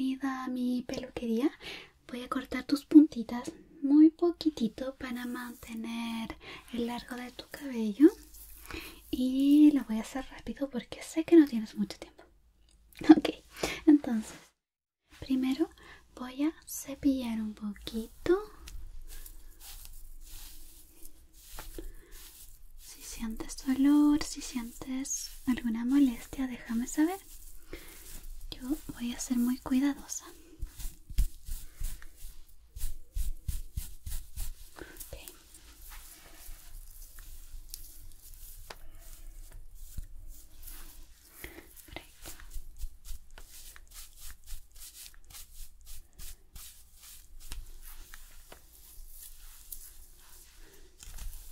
bienvenida a mi peluquería. Voy a cortar tus puntitas muy poquitito para mantener el largo de tu cabello. Y lo voy a hacer rápido porque sé que no tienes mucho tiempo. Ok, entonces, primero voy a cepillar un poquito. Si sientes dolor, si sientes alguna molestia, déjame saber. Yo voy a ser muy cuidadosa.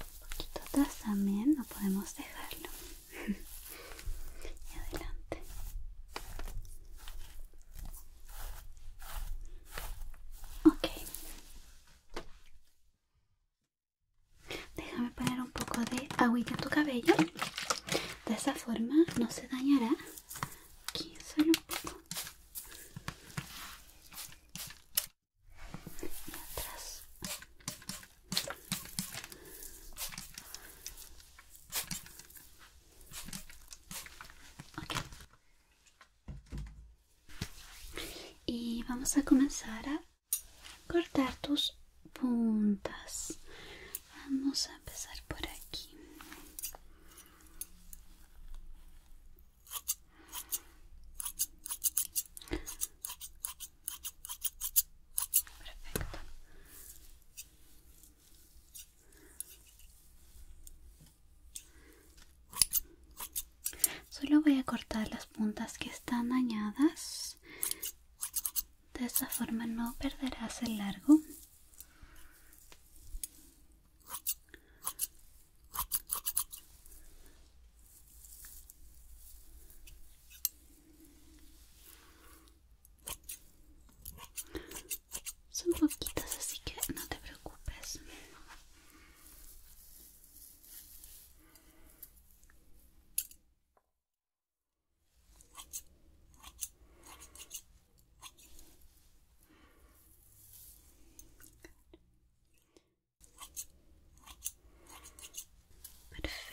Un poquito también, no podemos dejarlo. y adelante. Ok. Déjame poner un poco tu cabello. De esa forma no se dañará. Aquí, solo un poco. Y atrás. Ok. Y vamos a comenzar a cortar tus puntas. Vamos a empezar por aquí. Perfecto. Solo voy a cortar las puntas que están dañadas. De esa forma no perderás el largo. Son poquitas, así que no te preocupes.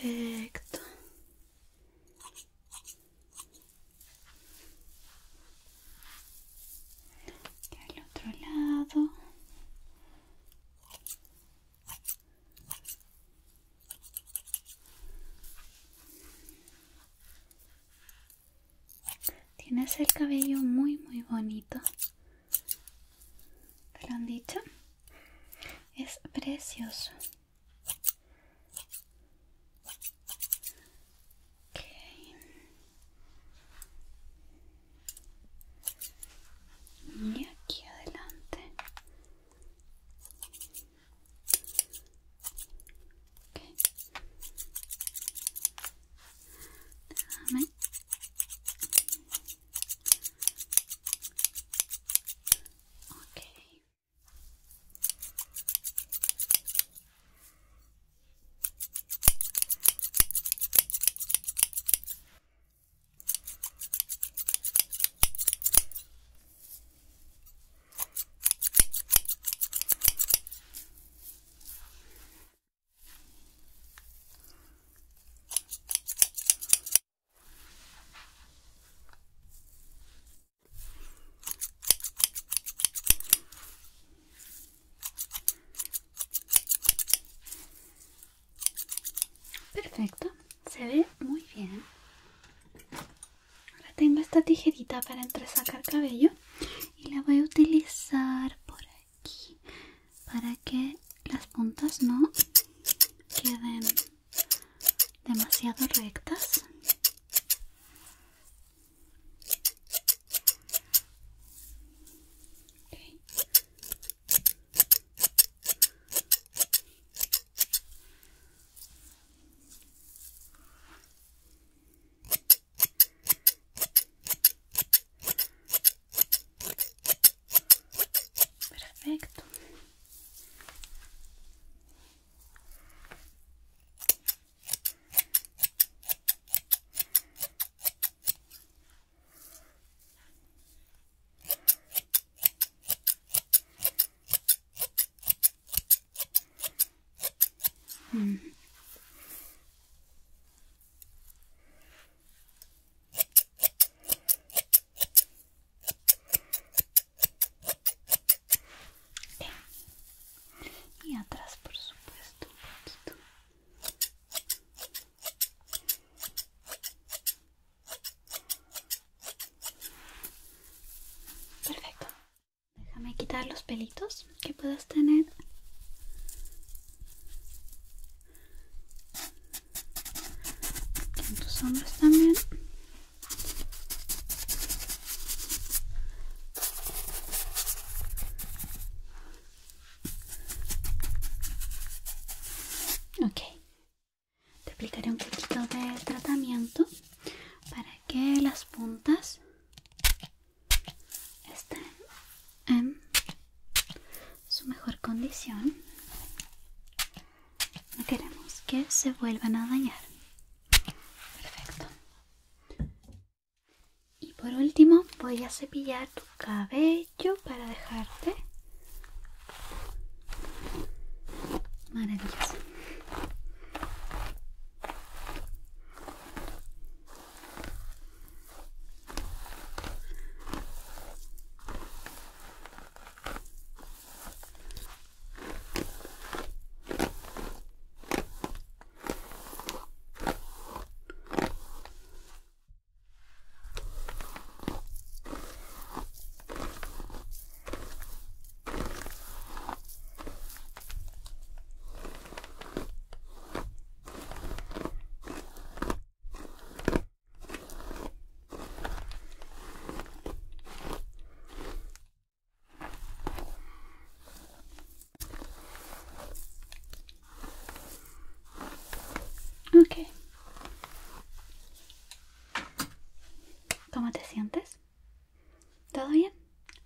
Perfecto. Y al otro lado. Tienes el cabello muy muy bonito. ¿Te lo han dicho? Es precioso. Ok. Y aquí adelante. Ok. Déjame. Ok. Perfecto, se ve muy bien. Ahora tengo esta tijerita para entresacar cabello y la voy a utilizar por aquí para que las puntas no queden demasiado rectas. Ok. Mm. Y atrás, por supuesto, Perfecto. Déjame quitar los pelitos que puedas tener. En tus hombros también. Ok, te aplicaré un poquito de tratamiento para que las puntas condición. No queremos que se vuelvan a dañar. Perfecto. Y por último voy a cepillar tu cabello para dejarte maravilloso. Ok. ¿Cómo te sientes? ¿Todo bien?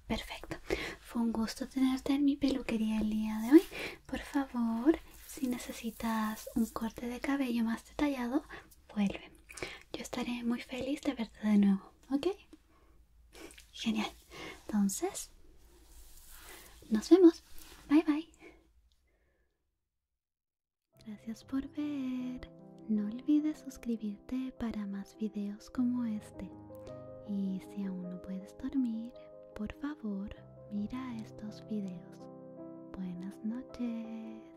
Perfecto. Fue un gusto tenerte en mi peluquería el día de hoy. Por favor, si necesitas un corte de cabello más detallado, vuelve. Yo estaré muy feliz de verte de nuevo, ¿ok? Genial. Entonces, nos vemos. Bye bye. Gracias por ver. No olvides suscribirte para más videos como este. Y si aún no puedes dormir, por favor, mira estos videos. Buenas noches.